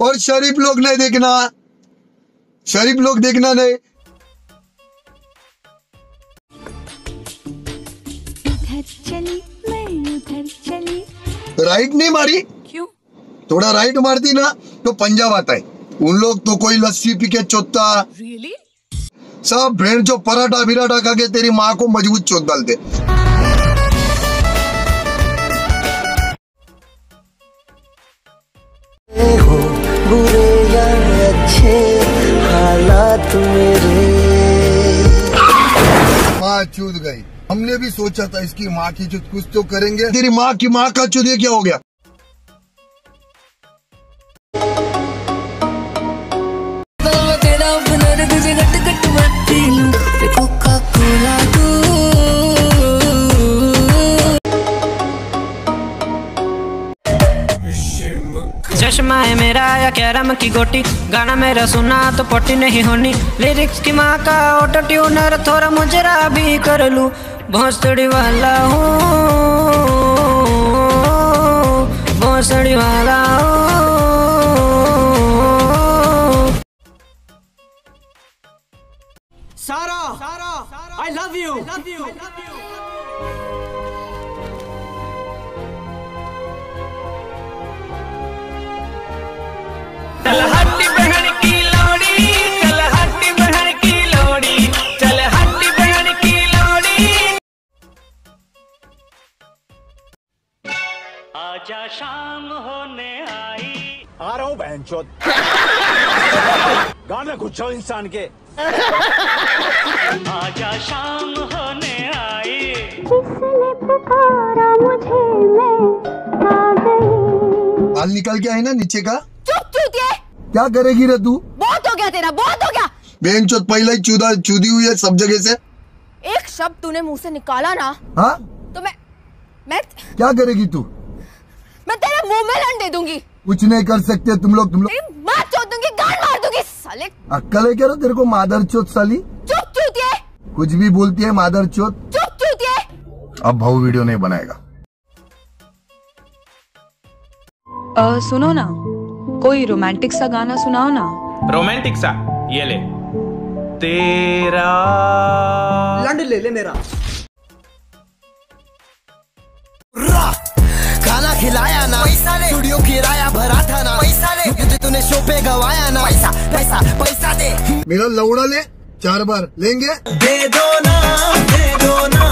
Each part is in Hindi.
और शरीफ लोग नहीं देखना। शरीफ लोग देखना नहीं। उधर चली मैं उधर चली। राइट नहीं मारी? क्यों? थोड़ा राइट मारती ना तो पंजाब आता है। उन लोग तो कोई लस्सी पी के चोता। रियली सब भेड़ जो पराठा बिराठा खा के तेरी माँ को मज़बूत चोत डालते। चूत गई। हमने भी सोचा था इसकी माँ की चुत कुछ तो करेंगे। तेरी माँ की माँ का चुत ये क्या हो गया? कैरम की गोटी। गाना मेरा सुना तो पोटी नहीं होनी। लिरिक्स की माँ का ऑटो ट्यूनर थोड़ा मुजरा भी कर लूँ। भोसड़ी वाला हूँ भोसड़ी वाला हूँ। सारा सारा I love you love you चल आजा शाम होने आई। आ रहा हूँ बहन चोद। गाना कुछ हो इंसान के। आजा शाम होने आई। किसने पुकारा मुझे मैं आ गई। बाल निकल के आई ना नीचे का? चुप चूतिए क्या करेगी रे तू? बहुत हो गया तेरा बहुत हो गया। बहन चौथ पहले ही चूदा चूदी हुई है सब जगह से। एक शब्द तूने मुँह से निकाला ना हाँ? तो मैं मैं क्या करेगी तू? मैं तेरे मुँह में लन दे दूँगी। कुछ नहीं कर सकते तुम लोग तुम लोग। मार चोद दूँगी गान मार दूँगी साले। अक्कल है क्या रे तेरे को मादर चौथ साली? चुप चूतिए कुछ भी बोलती है मादर चौथ चुप चूतिए अब भाव वीडियो नहीं बनाएगा। अ, सुनो ना। कोई रोमांटिक सा गाना सुनाओ ना। रोमांटिक सा ये ले। तेरा लंड ले ले मेरा। खाना खिलाया ना। पैसा ले स्टूडियो किराया भरा था ना। पैसा ले क्योंकि तूने शो पे गवाया ना। पैसा पैसा पैसा दे। मेरा लौड़ा ले चार बार। लेंगे? दे दो ना दे दो ना।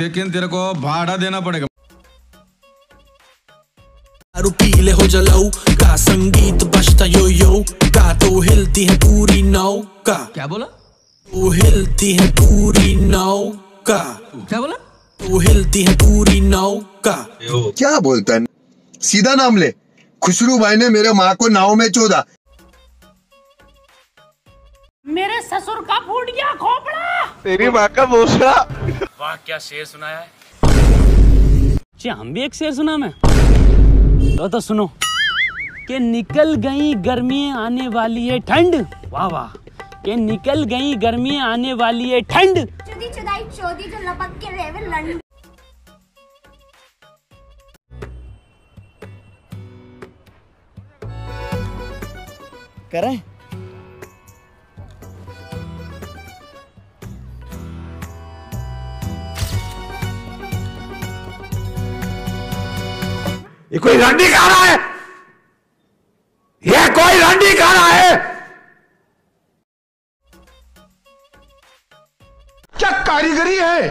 लेकिन तेरे को भाड़ा देना पड़ेगा। दारू पीले हो जलाऊ का संगीत बजता यो यो का तो हिलती है पूरी नाव का। क्या बोला? तो हिलती है पूरी नाव का। क्या बोला? तो हिलती है पूरी नौका क्या बोलता है? सीधा नाम ले। खुशरू भाई ने मेरे माँ को नाव में चोदा। मेरे ससुर का फूट गया खोपड़ा। तेरी माँ का भोसड़ा वाह क्या शेर सुनाया है? जी हम भी एक शेर सुना मैं। तो तो सुनो। के निकल गई गर्मी आने वाली है ठंड। वाह वाह। कि निकल गई गर्मी आने वाली है ठंड। चुदी चुदाई चोदी जो लपक के रेवे लंड। करें। ये कोई रंडी खा रहा है। कारीगरी है।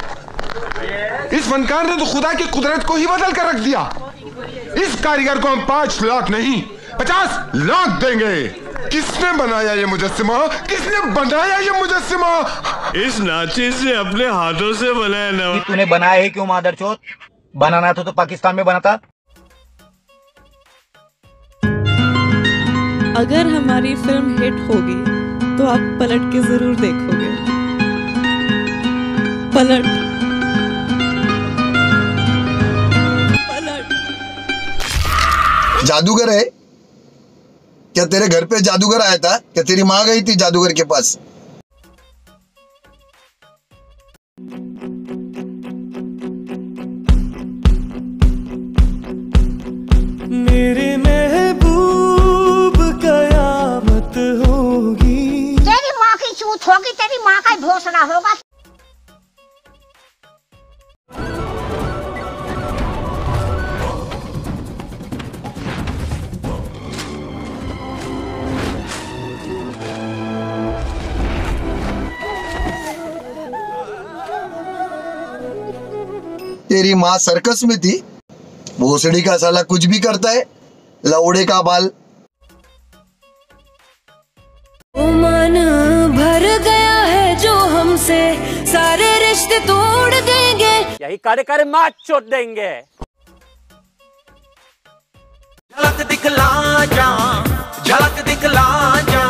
इस फनकार ने तो खुदा की कुदरत को ही बदल कर रख दिया। इस कारीगर को हम पाँच लाख नहीं पचास लाख देंगे। किसने बनाया ये मुजस्सिमा किसने बनाया ये मुजस्सिमा इस नाची से अपने हाथों से बनाया ना। तूने बनाया है क्यों मादर चौथ बनाना था तो पाकिस्तान में बनाता अगर हमारी फ़िल्म हिट होगी तो आप पलट के ज़रूर देखोगे पलट। पलट। जादूगर है? क्या तेरे घर पे जादूगर आया था? क्या तेरी माँ गई थी जादूगर के पास? मेरे महबूब कयामत होगी। तेरी माँ की चूत होगी तेरी माँ का भोसड़ा होगा। तेरी माँ सर्कस में थी भोसड़ी का साला कुछ भी करता है लौड़े का बाल। मन भर गया है जो हमसे सारे रिश्ते तोड़ देंगे। यही करे करे मार चोट देंगे। झलक दिखला जा झलक दिखला जा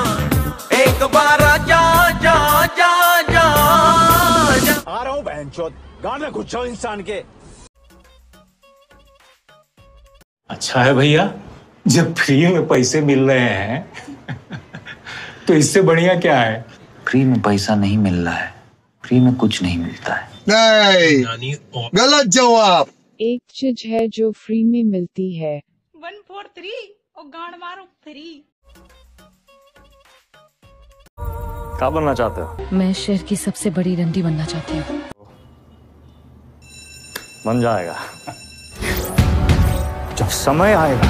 एक बार जा जा जा जा। आ रहा हूँ बहन गाना घुस इंसान के। अच्छा है भैया। जब फ्री में पैसे मिल रहे हैं तो इससे बढ़िया क्या है? फ्री में पैसा नहीं मिल रहा है। फ्री में कुछ नहीं मिलता है। नहीं। गलत जवाब। एक चीज़ है जो फ्री में मिलती है। वन फोर थ्री और गांड मारो फ्री। क्या बनना चाहते हो? मैं शहर की सबसे बड़ी रंडी बनना चाहती हूँ। बन जाएगा। जब समय आएगा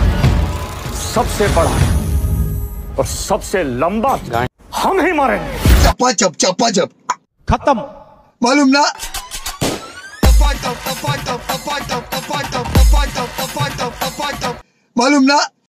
सबसे बड़ा और सबसे लंबा हम ही मारेंगे। चप्पा चप चप्पा चप खत्म। मालूम ना? मालूम ना?